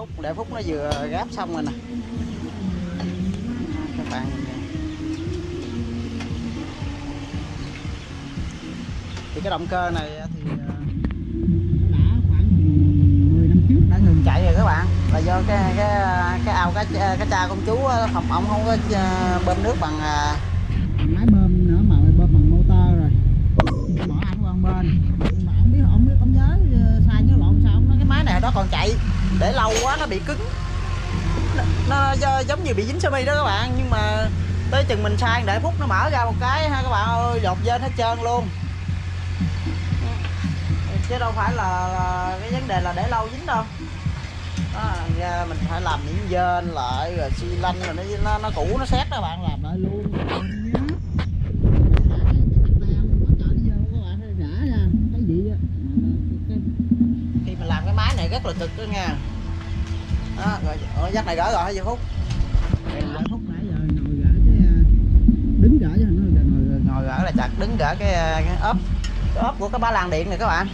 phút để phút nó vừa gáp xong rồi nè. Các bạn. Thì cái động cơ này thì ờ, đã khoảng 10 năm trước. đã ngừng chạy rồi các bạn. Là do cái cái cái ao cá cá cha công chú không ông không có ờ, bơm nước bằng ờ, bằng máy bơm nữa mà bơm bằng motor rồi. Bỏ ảnh qua bên. Mà ông biết ông biết ông nhớ ờ, sai nhớ lộn sao ông nói. Cái máy này đó còn chạy để lâu quá nó bị cứng. Nó, nó giống như bị dính sơ mi đó các bạn nhưng mà tới chừng mình sang để phút nó mở ra một cái ha các bạn ơi dột dên hết trơn luôn. Chứ đâu phải là, là cái vấn đề là để lâu dính đâu. Đó, ra mình phải làm những dên lại rồi xi lanh rồi nó nó, nó cũ nó xét đó các bạn làm lại luôn. Khi mà làm cái máy này rất là cực đó nha đó, rồi ở dắt này gỡ rồi hai phút Hai phút nãy giờ ngồi gỡ cái à, đứng gỡ cho nó ngồi ngồi gỡ là chặt đứng gỡ cái, cái ốp cái ốp của cái bá lan điện này các bạn.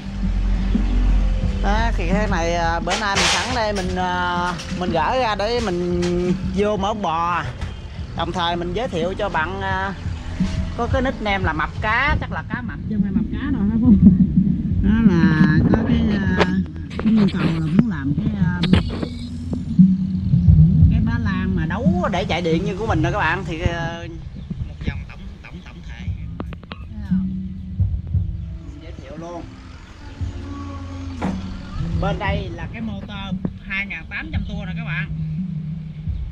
Đó, thì cái này à, bữa nay mình sẵn đây mình mình gỡ ra để mình vô mở bò. Đồng thời mình giới thiệu cho bạn có cái nickname là mập cá chắc là cá mập chứ không phải mập cá đâu hả Phúc? Đó là có cái nhu cầu là muốn làm cái đấu để chạy điện như của mình đó các bạn thì à, một dòng tổng tổng tổng thể? Mình giới thiệu luôn. Bên đây là cái motor 2800 tua nè các bạn.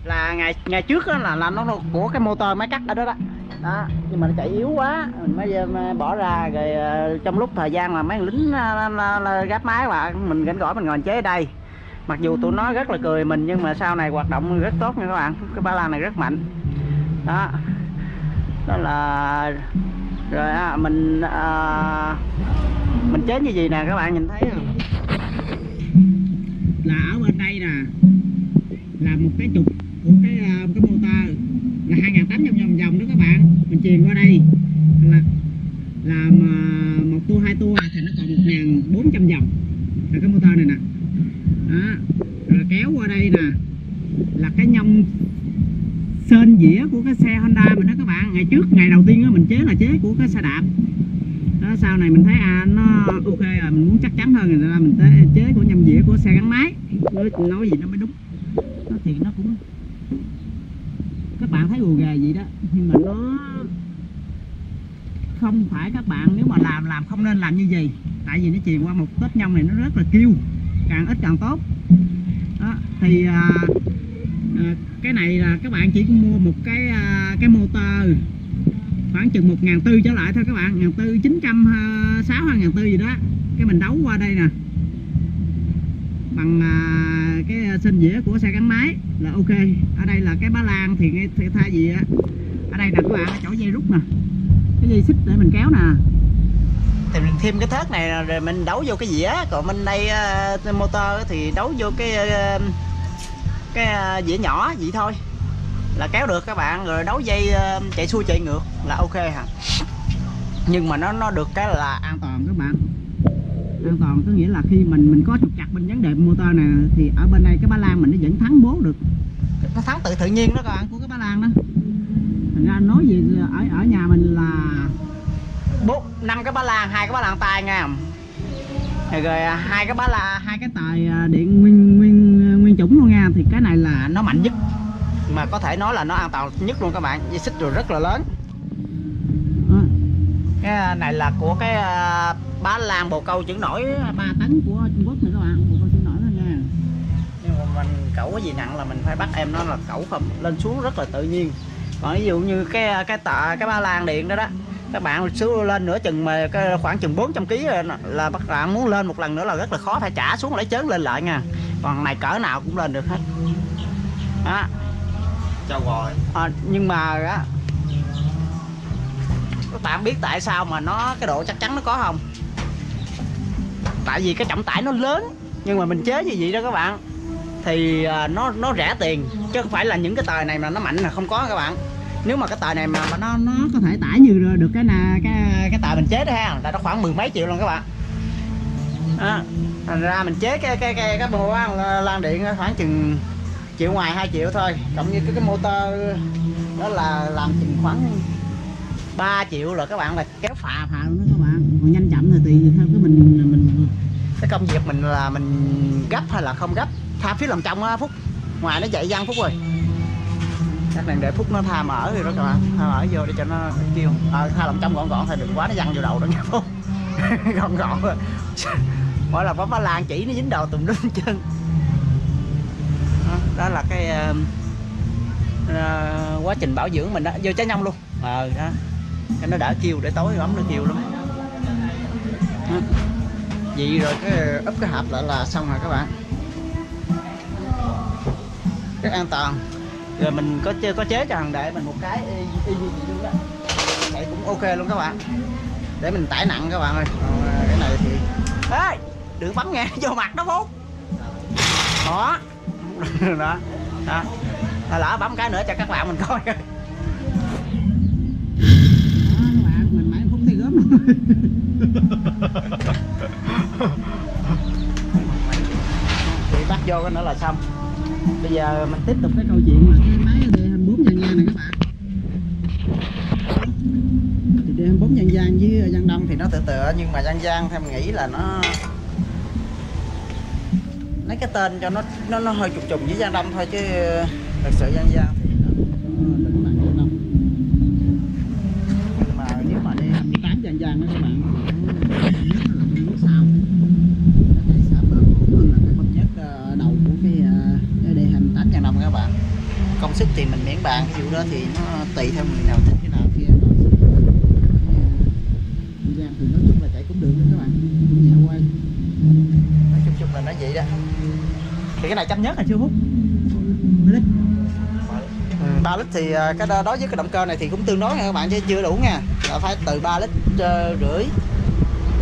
Là ngày ngày trước á là là nó của cái motor máy cắt ở đó đó. Đó nhưng mà nó chạy yếu quá. Mình mới mới bỏ ra rồi ờ, trong lúc thời gian mà mấy lính ờ, ờ, ờ, gáp máy bạn mình rảnh rỗi mình ngồi chế ở đây mặc dù tụi nó rất là cười mình nhưng mà sau này hoạt động rất tốt nha các bạn. Cái ba lan này rất mạnh. Đó. Đó là rồi à, mình à, mình chế như gì nè các bạn nhìn thấy không? Là ở bên đây nè là một cái trục của cái à, cái motor là 2800 vòng vòng đó các bạn. Mình truyền qua đây. Là làm à, một tua hai tua thì nó còn 1400 vòng. Là cái motor này nè đó. Rồi kéo qua đây nè. Là cái nhông sên dĩa của cái xe Honda mình đó các bạn. Ngày trước ngày đầu tiên đó mình chế là chế của cái xe đạp. Đó sau này mình thấy à nó ok rồi mình muốn chắc chắn hơn rồi ra mình tới chế của nhâm dĩa của xe gắn máy. Nói, nói gì nó mới đúng. Nó thì nó cũng các bạn thấy gù ghề gì đó. Nhưng mà nó không phải các bạn nếu mà làm làm không nên làm như gì tại vì nó truyền qua một tết nhông này nó rất là kêu càng ít càng tốt. Đó thì à, à, cái này là các bạn chỉ mua một cái à, cái motor khoảng chừng một ngàn tư trở lại thôi các bạn ngàn tư chín trăm à, sáu ngàn tư gì đó. Cái mình đấu qua đây nè. Bằng à, cái sinh dĩa của xe gắn máy là ok. Ở đây là cái bá lan thì ngay thì thay gì á à, ở đây nè các bạn chỗ dây rút nè. Cái dây xích để mình kéo nè thì mình thêm cái thớt này rồi mình đấu vô cái dĩa còn bên đây uh, motor thì đấu vô cái uh, cái uh, dĩa nhỏ vậy thôi. Là kéo được các bạn rồi đấu dây uh, chạy xuôi chạy ngược là ok hả? Nhưng mà nó nó được cái là an an toàn các bạn. An toàn có nghĩa là khi mình mình có trục chặt bên vấn đề motor nè thì ở bên đây cái ba lan mình nó vẫn thắng bố được. Nó thắng tự tự nhiên đó các bạn của cái ba lan đó. Thành ra nói gì ở ở nhà mình là bốn năm cái bá lan hai cái bá lan tay nha rồi, rồi à, hai cái bá lan hai cái tài à, điện nguyên nguyên nguyên chủng luôn nha thì cái này là nó mạnh nhất. Mà có thể nói là nó an toàn nhất luôn các bạn. Dây xích rồi rất là lớn. Đó, cái này là của cái à, bá lan bồ câu chữ nổi. 3 tấn của Trung Quốc này các bạn một con chữ nổi thôi nha. Nhưng mà mình cẩu cái gì nặng là mình phải bắt em nó là cẩu không lên xuống rất là tự nhiên. Còn ví dụ như cái cái tạ cái ba lan điện đó đó các bạn xuống lên nửa chừng mà cái khoảng chừng 400 kg là các bạn muốn lên một lần nữa là rất là khó phải trả xuống lấy chớn lên lại nha. Còn này cỡ nào cũng lên được hết. Đó. Chào rồi à, nhưng mà á các bạn biết tại sao mà nó cái độ chắc chắn nó có không? Tại vì cái trọng tải nó lớn nhưng mà mình chế như vậy đó các bạn thì à, nó nó rẻ tiền chứ không phải là những cái tời này mà nó mạnh là không có các bạn nếu mà cái tài này mà, mà nó nó có thể tải như được cái nà, cái cái tài mình chế đó ha là nó khoảng mười mấy triệu luôn các bạn. Đó. thành ra mình chế cái cái cái cái bộ á, lan điện khoảng chừng triệu ngoài 2 triệu thôi. Cộng như cái cái motor đó là làm chừng khoảng 3 triệu là các bạn là kéo phà phà luôn đó các bạn. Còn nhanh chậm thì tùy theo cái mình mình cái công việc mình là mình gấp hay là không gấp? Tha phía làm trong á phúc. Ngoài nó chạy văn phúc rồi chắc là để phút nó tha mở thì đó các bạn. Tha mở vô để cho nó kêu. À, tha làm trong gọn gọn thôi đừng quá nó văng vô đầu đó nha phúc. Gọn gọn thôi. Mỗi lần bấm ba lan chỉ nó dính đầu tùm lum chân đó, đó là cái uh, uh, quá trình bảo dưỡng mình đó. Vô trái nhông luôn. Ờ đó. Cho nó đỡ kêu để tối ấm nó kêu lắm đó. vậy rồi cái ờ, úp cái hộp lại là xong rồi các bạn. Rất an toàn rồi mình có chế, có chế cho thằng đệ mình một cái y y như vậy luôn đó. Vậy cũng ok luôn các bạn. Để mình tải nặng các bạn ơi. Còn, à, cái này thì ê đừng bấm nghe vô mặt đó phú đó. Đó. Đó. À, lỡ bấm cái nữa cho các bạn mình coi. Đó các bạn mình mãi không thấy gớm thì bắt vô cái nữa là xong bây giờ mình tiếp tục cái câu chuyện mà cái máy D24 dàn gian này các bạn. Thì D24 dàn gian với dàn đông thì nó tự tựa, nhưng mà dàn gian theo mình nghĩ là nó lấy cái tên cho nó nó nó hơi trục trùng với dàn đông thôi chứ, thật sự dàn gian thì nó bằng dân đông nhưng mà nếu mà đi 28 dân gian đó các bạn nhất là cái nước sau cái xã bờ hơn là cái phẩm chất ờ, đầu của cái ờ, cái D28 dân đông các bạn công sức cái vụ đó thì nó tùy theo người nào thích cái nào kia. Gian thì nói chung là chạy cũng được đó các bạn. Nhẹ quay nói chung chung là nó vậy đó. Thì cái này chấp nhất là chưa hút? Lít. Ừ, 3 lít thì à, cái đó đối với cái động cơ này thì cũng tương đối nha các bạn chứ chưa đủ nha. Là phải từ 3 lít ờ, rưỡi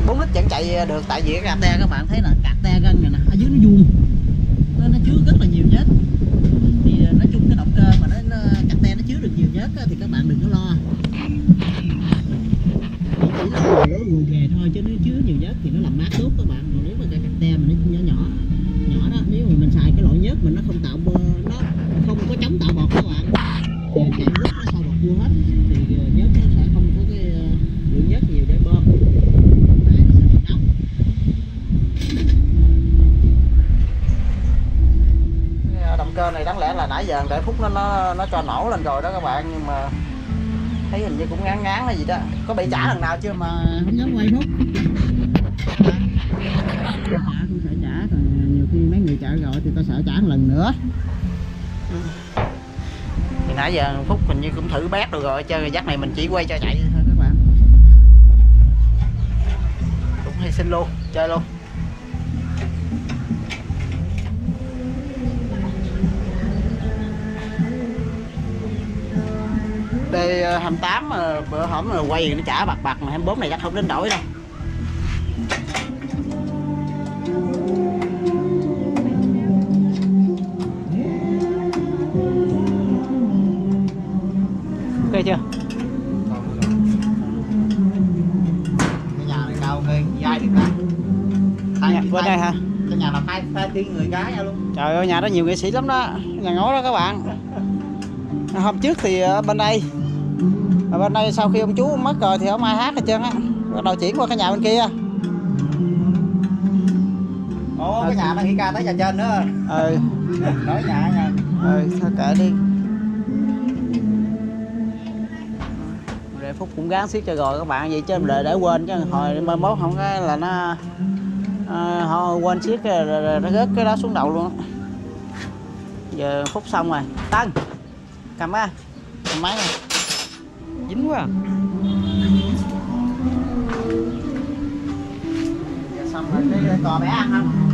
4 lít vẫn chạy được. Tại vì cái cạc te các bạn thấy là cạc te gân này nè ở dưới nó vuông. Nó, nó chứa rất là nhiều nhớt thì à, nói chung cái động cơ mà nó, nó cạc te nó chứa được nhiều nhớt á, thì các bạn đừng có lo chỉ là người lỗ người ghề thôi chứ nếu chứa nhiều nhớt thì nó làm mát tốt các bạn còn nếu mà cái cắt te mà nó nhỏ nhỏ nhỏ đó nếu mà mình xài cái loại nhớt mà nó không tạo bơ nó không có chống tạo bọt các bạn thì chạy lúc nó sau bọt vua hết. Thì ờ, nhớt nó sẽ không có cái ờ, lượng nhớt nhiều để bơm. À, động cơ này đáng lẽ là nãy giờ để phút nó nó nó cho nổ lên rồi đó các bạn nhưng mà thấy hình như cũng ngán ngán hay gì đó. Có bị trả lần nào chưa? Mà không dám quay phút người chợ rồi thì tao sợ trả một lần nữa. Thì nãy giờ phút hình như cũng thử bét được rồi chơi dắt này mình chỉ quay cho chạy thôi các bạn. Cũng hy sinh luôn, chơi luôn. Đây ờ, 28 mà bữa hổm quay nó trả bạc bạc mà 24 này chắc không đến đổi đâu. Bên đây hả? Cái nhà nào hai hai tiếng người gái luôn. Trời ơi nhà đó nhiều nghệ sĩ lắm đó. Nhà ngói đó các bạn. Hôm trước thì ở bên đây. Ở bên đây sau khi ông chú mất rồi thì không ai hát hết trơn á. Bắt đầu chuyển qua cái nhà bên kia. Ồ cái nhà nó nghĩ ca tới nhà trên nữa. Ừ nói nhà nha. Ừ thôi kệ đi. Để Phúc cũng gắng xiết cho rồi các bạn. Vậy chứ để để quên chứ. Hồi mai mốt không cái là nó à, họ quên rồi nó rớt cái đó xuống đầu luôn giờ Phúc xong rồi. Tân cầm á cầm máy này. Dính quá à. xong rồi cái cò bé ăn không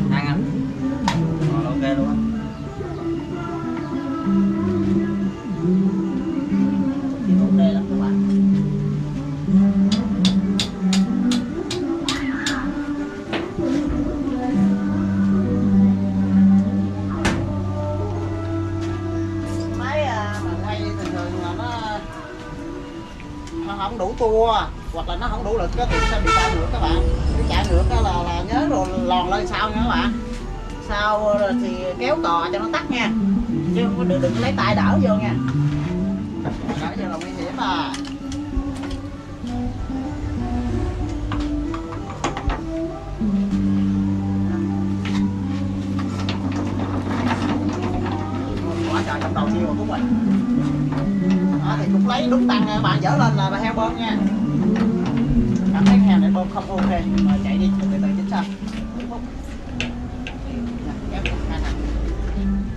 hoặc là nó không đủ lực á, thì sẽ bị chạy ngược các bạn. Cái chạy ngược đó là, là nhớ rồi lòn lên sau nha các bạn. Sau ờ, thì kéo cò cho nó tắt nha. Chứ đừng, đừng lấy tay đỡ vô nha. Đỡ vô là nguy hiểm à. Trời trong đầu siêu của cũng rồi. Đó, thì cũng lấy đúng tăng bạn dở lên là bà heo bơm nha bơm không ok mà chạy đi từ từ chính xác. Chặt hai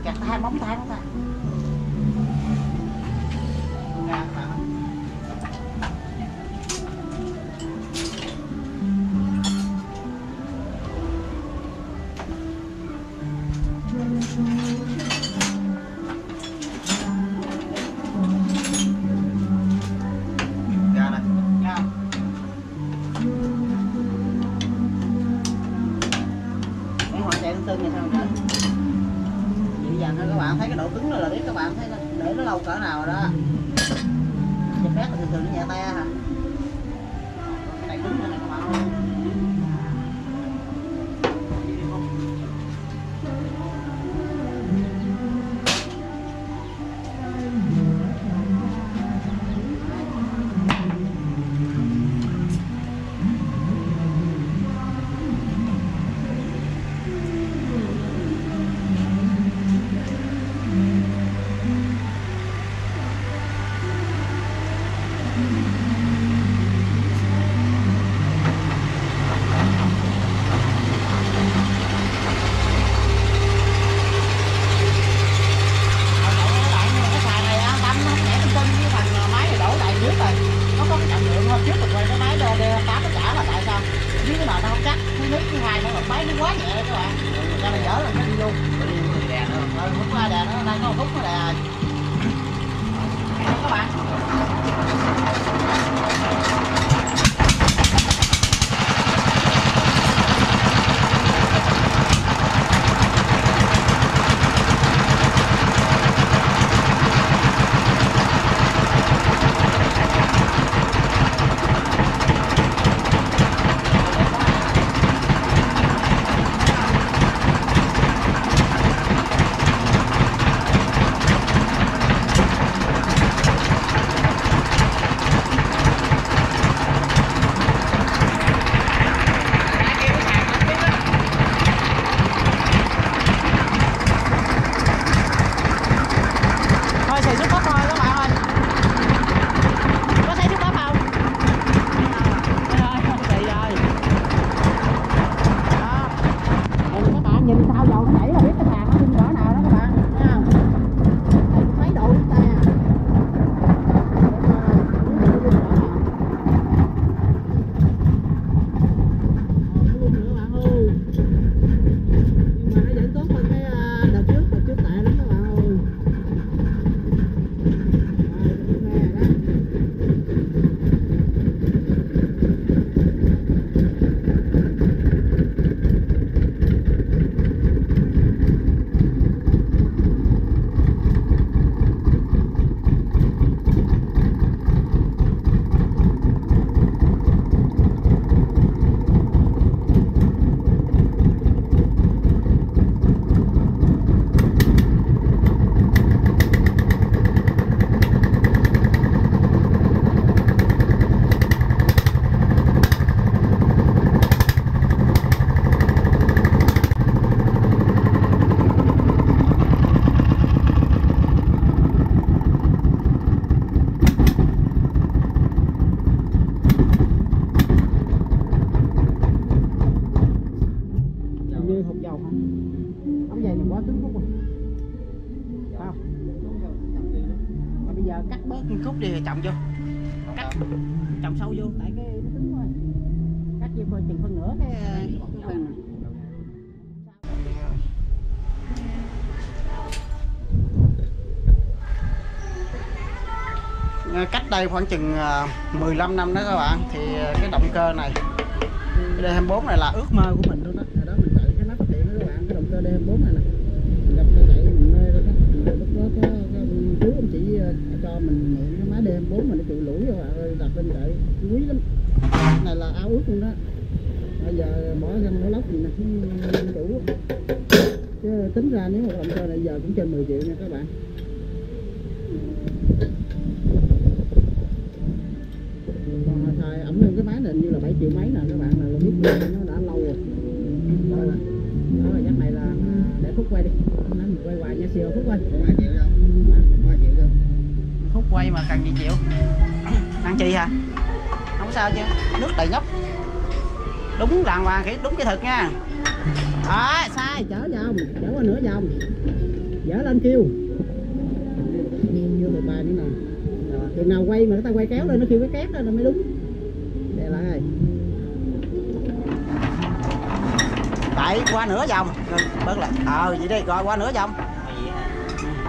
kẹt hai móng tay móng tay. Nên các bạn thấy cái độ cứng rồi là biết các bạn thấy để nó lâu cỡ nào rồi đó. Chụp bét là thường thường nó nhẹ te hả? Cắt chồng sâu vô. Tại cái cứng quá. Cắt vô coi chừng phân nửa cái cái phần này cách đây khoảng chừng ờ, 15 năm đó các bạn thì cái động cơ này cái D24 này là ước mơ của mình luôn đó hồi đó mình chạy cái nắp điện đó các bạn cái động cơ D24 này nè. Mình gặp nó chạy mình mê rồi đó. Lúc đó có, có chú anh chị ờ, cho mình mượn đêm bốn mà nó chịu lũi các bạn ơi đặt lên chạy quý lắm. Này là áo ướt luôn đó. Bây giờ bỏ ra nó lóc gì nè, không đủ. Chứ tính ra nếu mà làm cho này, giờ cũng trên 10 triệu nha các bạn. Còn xài ẩm lên cái máy này như là 7 triệu mấy nè các bạn, là biết nó đã lâu rồi. Đó là đó này là à, để phút quay đi. Nó quay hoài nha, siêu phút quay quay mà cần gì chịu. Ăn chi hả? Không sao chứ. Nước đầy nhóc. Đúng đàng hoàng kỹ đúng cái thực nha. Đó sai. Chở vòng chở qua nửa vòng. Dở lên kêu. Kêu một bài nữa nè Rồi, chừng nào quay mà người ta quay kéo lên nó kêu cái két lên là mới đúng. Đây lại Tại qua nửa vòng. Rồi bớt lại. Ờ vậy đi rồi qua nửa vòng.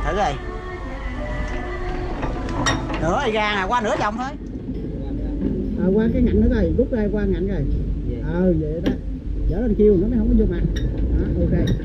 Thử đi Nửa y gan à qua nửa vòng thôi. À, qua cái ngạnh nữa rồi rút ra qua ngạnh rồi. Ờ vậy đó. Dở lên kêu nó mới không có vô mặt. Đó ok không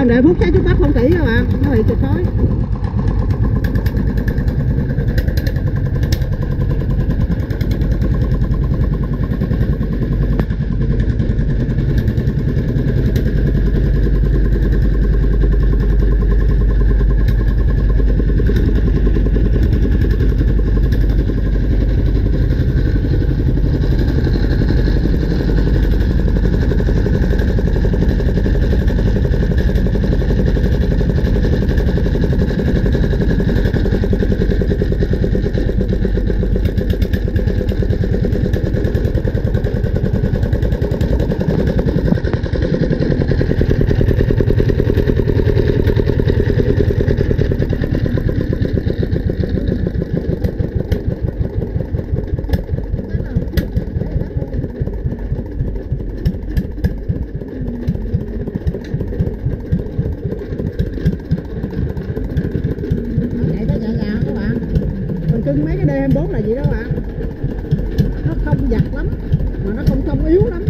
trên chắc không này là do chút không kỹ các bạn nó bị kịch khói. bốn là vậy đó bạn nó không giặt lắm, mà nó không không yếu lắm.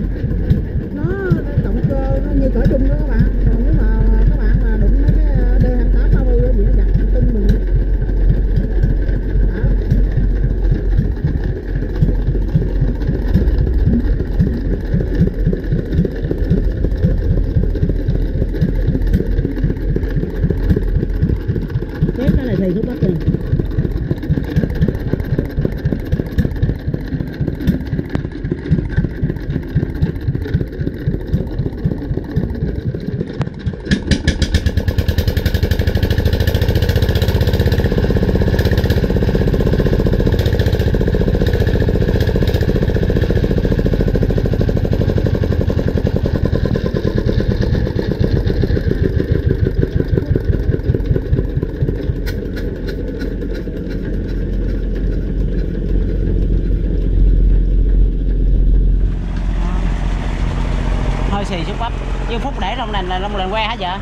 Vậy?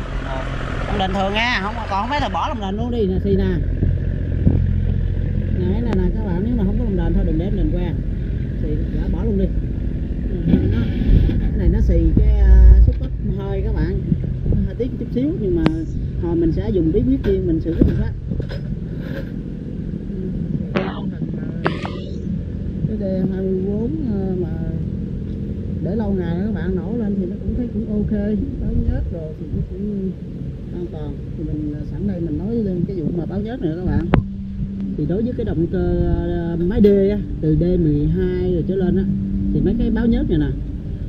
Nền định thường nha không còn không phải là bỏ trong đền luôn đi nè xì nè. Nè này nè các bạn nếu mà không có lồng đền thôi đừng để đền qua. Thì đã bỏ luôn đi. Ờ, nó cái này nó xì cái uh, xúc hơi các bạn. Hơi tiếc chút xíu nhưng mà hồi mình sẽ dùng bí quyết riêng mình xử lý hết D24 ờ, mà để lâu ngày các bạn nổ lên thì nó cũng thấy cũng ok báo nhớt rồi thì nó cũng an toàn. Thì mình à, sẵn đây mình nói lên cái vụ mà báo nhớt nữa các bạn. Thì đối với cái động cơ à, máy D á, từ D12 rồi trở lên á thì mấy cái báo nhớt này nè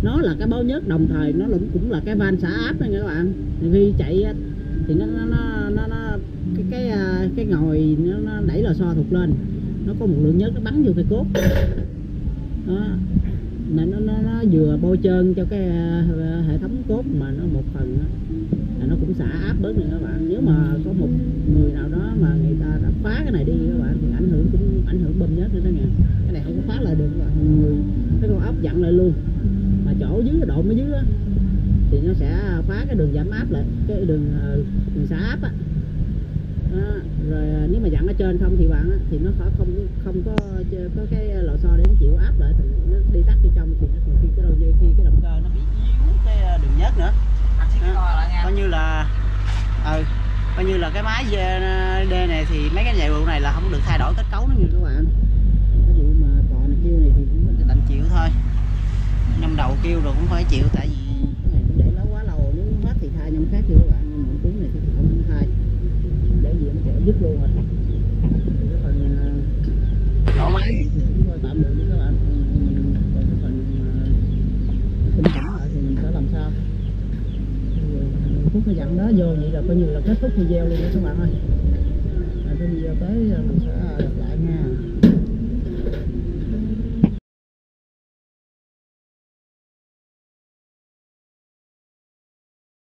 nó là cái báo nhớt đồng thời nó cũng cũng là cái van xả áp đó nha các bạn. Thì khi chạy á, thì nó nó nó, nó, nó cái cái à, cái ngồi nó, nó đẩy lò xo thụt lên. Nó có một lượng nhớt nó bắn vô cái cốt. Đó nên nó, nó, nó vừa bôi trơn cho cái ờ, hệ thống cốt mà nó một phần là nó cũng xả áp bớt nữa các bạn. Nếu mà có một người nào đó mà người ta đã phá cái này đi các bạn thì ảnh hưởng cũng ảnh hưởng bơm nhất nữa đó nha. Cái này không có phá lại được các bạn. Người cái con ốc dặn lại luôn. Mà chỗ dưới độ mới dưới á thì nó sẽ phá cái đường giảm áp lại cái đường ờ, đường xả áp á đó. rồi à, nếu mà dặn ở trên không thì bạn thì nó không không có có cái lò xo để nó chịu áp lại thì nó đi tắt vô trong thì nó nhiều khi cái đầu dây khi cái động cơ nó bị yếu cái à, đường nhớt nữa. Xin coi như là ừ coi như là cái máy D này thì mấy cái nhạy vụ này là không được thay đổi kết cấu nó như các bạn. Cái vụ mà cò này kêu này thì cũng đành chịu thôi. Nhâm đầu kêu rồi cũng phải chịu tại vì cái này để nó quá lâu nếu hết thì thay nhâm khác chưa các bạn nhưng mà cuốn này thì không muốn thay để gì nó sẽ dứt luôn rồi. Cái phần ờ, chúng tôi tạm được với các bạn. Còn cái phần tinh chỉnh lại thì mình sẽ làm sao? Phút cái dặn đó vô vậy là coi như là kết thúc video luôn đó các bạn ơi. À, cái video tới mình sẽ